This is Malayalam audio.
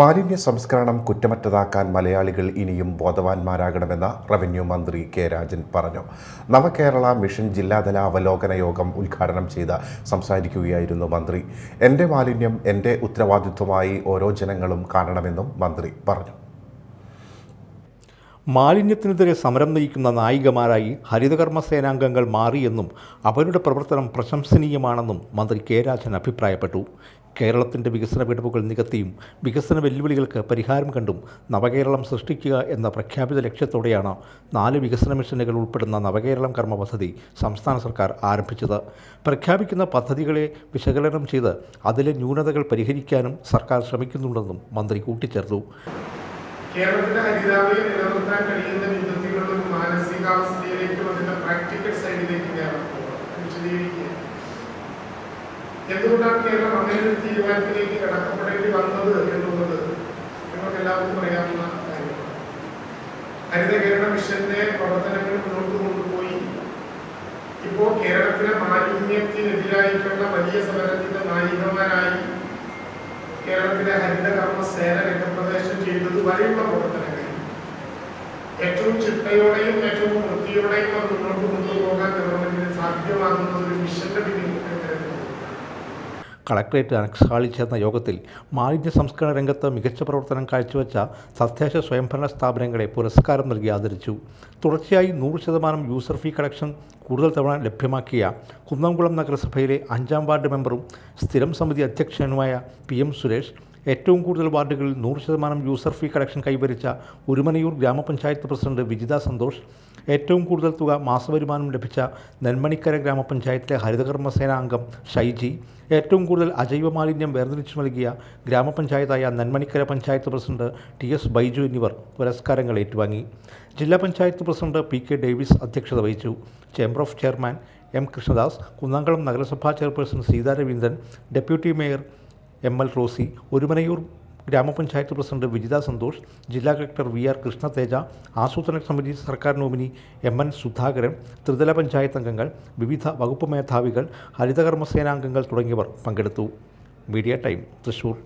മാലിന്യ സംസ്കരണം കുറ്റമറ്റതാക്കാൻ മലയാളികൾ ഇനിയും ബോധവാന്മാരാകണമെന്ന് റവന്യൂ മന്ത്രി കെ രാജൻ പറഞ്ഞു. നവകേരള മിഷൻ ജില്ലാതല അവലോകന യോഗം ഉദ്ഘാടനം ചെയ്ത് സംസാരിക്കുകയായിരുന്നു മന്ത്രി. എന്റെ മാലിന്യം എന്റെ ഉത്തരവാദിത്വമായി ഓരോ ജനങ്ങളും കാണണമെന്നും മന്ത്രി പറഞ്ഞു. മാലിന്യത്തിനെതിരെ സമരം നയിക്കുന്ന നായികമാരായി ഹരിതകർമ്മ സേനാംഗങ്ങൾ മാറിയെന്നും അവരുടെ പ്രവർത്തനം പ്രശംസനീയമാണെന്നും മന്ത്രി കെ രാജൻ അഭിപ്രായപ്പെട്ടു. കേരളത്തിന്റെ വികസന വിടവുകൾ നികത്തിയും വികസന വെല്ലുവിളികൾക്ക് പരിഹാരം കണ്ടും നവകേരളം സൃഷ്ടിക്കുക എന്ന പ്രഖ്യാപിത ലക്ഷ്യത്തോടെയാണ് നാല് വികസന മിഷനുകൾ ഉൾപ്പെടുന്ന നവകേരളം കർമ്മ പദ്ധതി സംസ്ഥാന സർക്കാർ ആരംഭിച്ചത്. പ്രഖ്യാപിക്കുന്ന പദ്ധതികളെ വിശകലനം ചെയ്ത് അതിലെ ന്യൂനതകൾ പരിഹരിക്കാനും സർക്കാർ ശ്രമിക്കുന്നുണ്ടെന്നും മന്ത്രി കൂട്ടിച്ചേർത്തു. കേരളത്തിന്റെ ഹരിതാപയെ നിലനിർത്താൻ കഴിയുന്ന വിധത്തിലുള്ള മാനസികാവസ്ഥയിലേക്കും എന്തുകൊണ്ടാണ് കേരളം അങ്ങനെ ഒരു തീരുമാനത്തിലേക്ക് കടക്കപ്പെടേണ്ടി വന്നത് എന്നുള്ളത് നിങ്ങൾക്ക് എല്ലാവർക്കും അറിയാവുന്ന കാര്യമാണ്. ഹരിത കേരള മിഷന്റെ പ്രവർത്തനങ്ങൾ മുന്നോട്ട് കൊണ്ടുപോയി. ഇപ്പോ കേരളത്തിലെ മാലിന്യത്തിനെതിരായിട്ടുള്ള വലിയ സമരത്തിന്റെ നായികമാരായി കേരളത്തിലെ ഹരിതകർമ്മ സേന രംഗപ്രവേശം ചെയ്തത് വരെയുള്ള പ്രവർത്തനങ്ങൾ. ഏറ്റവും ചിട്ടയോടെയും ഏറ്റവും വൃത്തിയോടെയും അത് മുന്നോട്ട് കൊണ്ടുപോകാൻ ഗവൺമെന്റിന് സാധ്യമാകുന്നത് ഒരു മിഷന്റെ പിന്നിൽ കളക്ടറേറ്റ് അനക്സ് ഹാളിൽ ചേർന്ന യോഗത്തിൽ മാലിന്യ സംസ്കരണ രംഗത്ത് മികച്ച പ്രവർത്തനം കാഴ്ചവെച്ച തദ്ദേശ സ്വയംഭരണ സ്ഥാപനങ്ങളെ പുരസ്കാരം നൽകി ആദരിച്ചു. തുടർച്ചയായി നൂറ് ശതമാനം യൂസർ ഫീ കളക്ഷൻ കൂടുതൽ തവണ ലഭ്യമാക്കിയ കുന്നംകുളം നഗരസഭയിലെ അഞ്ചാം വാർഡ് മെമ്പറും സ്ഥിരം സമിതി അധ്യക്ഷനുമായ പി എം സുരേഷ് ഏറ്റവും കൂടുതൽ വാർഡുകളിൽ നൂറ് ശതമാനം യൂസർ ഫീ കളക്ഷൻ കൈവരിച്ച ഉരുമനയൂർ ഗ്രാമപഞ്ചായത്ത് പ്രസിഡന്റ് വിജിത സന്തോഷ് ഏറ്റവും കൂടുതൽ തുക മാസവരുമാനം ലഭിച്ച നെന്മണിക്കര ഗ്രാമപഞ്ചായത്തിലെ ഹരിതകർമ്മസേന അംഗം ഷൈജി ഏറ്റവും കൂടുതൽ അജൈവ മാലിന്യം വേർതിരിച്ചു നൽകിയ ഗ്രാമപഞ്ചായത്തായ Nenmanikkara panchayat president T S Baiju എന്നിവർ പുരസ്കാരങ്ങൾ ഏറ്റുവാങ്ങി. ജില്ലാ panchayat president P K Davis അധ്യക്ഷത വഹിച്ചു. Chamber of chairman M Krishnadas Kunnamkulam നഗരസഭാ chairperson Seetha Raveendran deputy mayor M L Rosy Orumanayur ഗ്രാമപഞ്ചായത്ത് പ്രസിഡന്റ് വിജിത സന്തോഷ് ജില്ലാ കളക്ടർ വി ആർ കൃഷ്ണതേജ ആസൂത്രണ സമിതി സർക്കാർ നോമിനി എം എൻ സുധാകരൻ ത്രിതല പഞ്ചായത്ത് അംഗങ്ങൾ വിവിധ വകുപ്പ് മേധാവികൾ ഹരിതകർമ്മസേനാംഗങ്ങൾ തുടങ്ങിയവർ പങ്കെടുത്തു. Media time Thrissur.